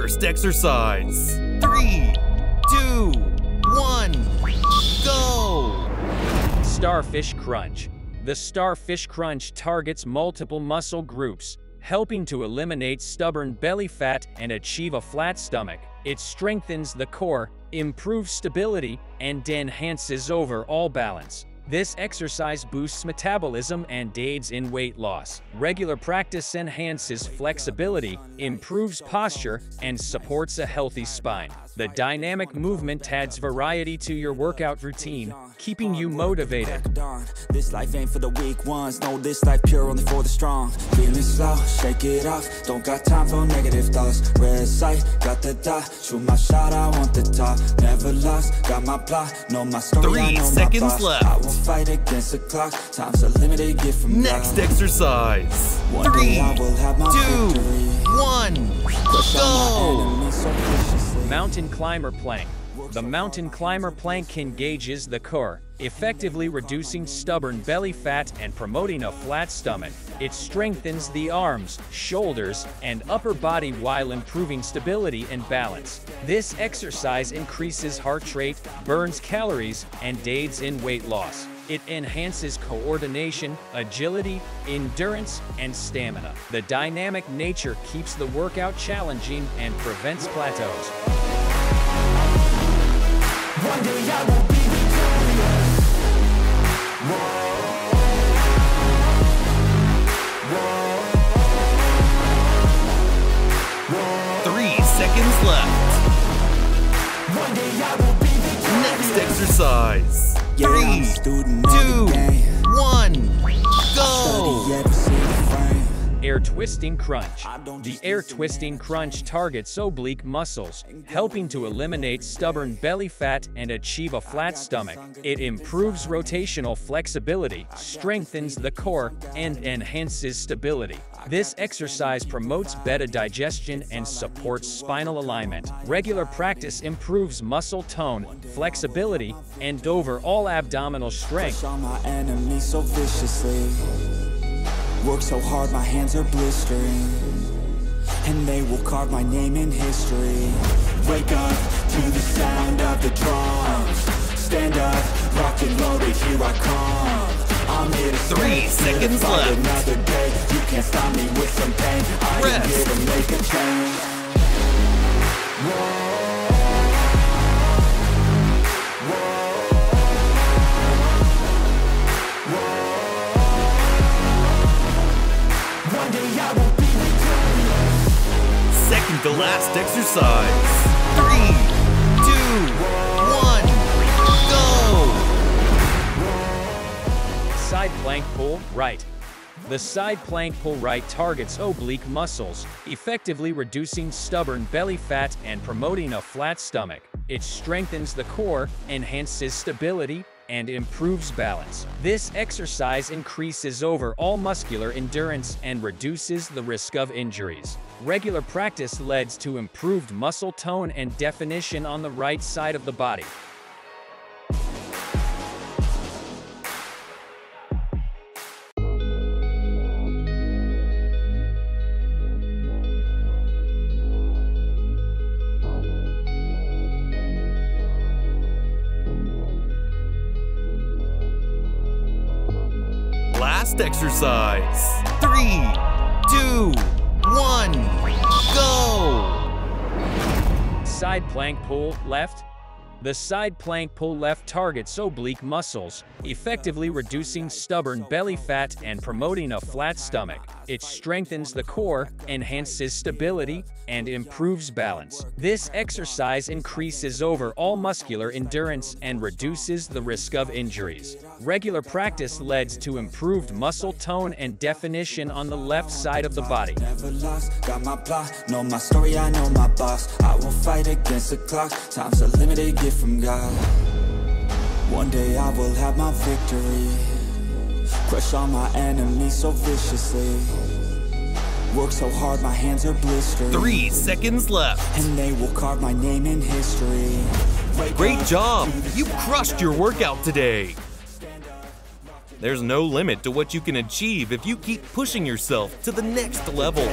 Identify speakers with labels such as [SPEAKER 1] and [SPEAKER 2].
[SPEAKER 1] first exercise. Three, two, one, go!
[SPEAKER 2] Starfish Crunch. The Starfish Crunch targets multiple muscle groups, helping to eliminate stubborn belly fat and achieve a flat stomach. It strengthens the core, improves stability, and enhances overall balance. This exercise boosts metabolism and aids in weight loss. Regular practice enhances flexibility, improves posture, and supports a healthy spine. The dynamic movement adds variety to your workout routine, keeping you motivated.
[SPEAKER 3] This life ain't for the weak ones. No, this life pure only for the strong. Feeling slow, shake it off. Don't got time for negative thoughts. Red sight, got the dot. Shoot my shot, I want the top. Never lost, got my plot. Know my story,
[SPEAKER 1] Three
[SPEAKER 3] I know
[SPEAKER 1] seconds
[SPEAKER 3] my
[SPEAKER 1] left.
[SPEAKER 3] I will fight against the clock. Time's a limited gift from
[SPEAKER 1] Next
[SPEAKER 3] God.
[SPEAKER 1] exercise.
[SPEAKER 3] One
[SPEAKER 1] Three,
[SPEAKER 3] day I will have my
[SPEAKER 1] two,
[SPEAKER 3] victory.
[SPEAKER 1] One, go!
[SPEAKER 2] Mountain Climber Plank. The Mountain Climber Plank engages the core, effectively reducing stubborn belly fat and promoting a flat stomach. It strengthens the arms, shoulders, and upper body while improving stability and balance. This exercise increases heart rate, burns calories, and aids in weight loss. It enhances coordination, agility, endurance, and stamina. The dynamic nature keeps the workout challenging and prevents plateaus.
[SPEAKER 3] One day I will be victorious.
[SPEAKER 1] Three seconds left.
[SPEAKER 3] One day I will be victorious.
[SPEAKER 1] Next exercise.
[SPEAKER 3] Yeah,
[SPEAKER 1] Three,
[SPEAKER 3] student
[SPEAKER 1] two,
[SPEAKER 2] Air Twisting Crunch. The air twisting crunch targets oblique muscles, helping to eliminate stubborn belly fat and achieve a flat stomach. It improves rotational flexibility, strengthens the core, and enhances stability. This exercise promotes better digestion and supports spinal alignment. Regular practice improves muscle tone, flexibility, and overall abdominal strength.
[SPEAKER 3] Work so hard, my hands are blistering. And they will carve my name in history. Wake up to the sound of the drums. Stand up, rock and loaded, here I come. I'm here to
[SPEAKER 1] Three
[SPEAKER 3] stay, here to
[SPEAKER 1] seconds left.
[SPEAKER 3] To
[SPEAKER 1] last exercise. Three, two, one, go!
[SPEAKER 2] Side plank pull right. The side plank pull right targets oblique muscles, effectively reducing stubborn belly fat and promoting a flat stomach. It strengthens the core, enhances stability, and improves balance. This exercise increases overall muscular endurance and reduces the risk of injuries. Regular practice leads to improved muscle tone and definition on the right side of the body.
[SPEAKER 1] Exercise. Three, two, one, go!
[SPEAKER 2] Side plank pull left. The side plank pull left targets oblique muscles, effectively reducing stubborn belly fat and promoting a flat stomach. It strengthens the core, enhances stability, and improves balance. This exercise increases overall muscular endurance and reduces the risk of injuries. Regular practice leads to improved muscle tone and definition on the left side of the body.
[SPEAKER 3] Never lost, got my plot, know my story, I know my boss. I will fight against the clock. Time's a limited gift from God. One day I will have my victory. Crush all my enemies so viciously. Work so hard, my hands are blistering.
[SPEAKER 1] Three seconds left.
[SPEAKER 3] And they will carve my name in history. Wake
[SPEAKER 1] Great job! You crushed your workout today. There's no limit to what you can achieve if you keep pushing yourself to the next level.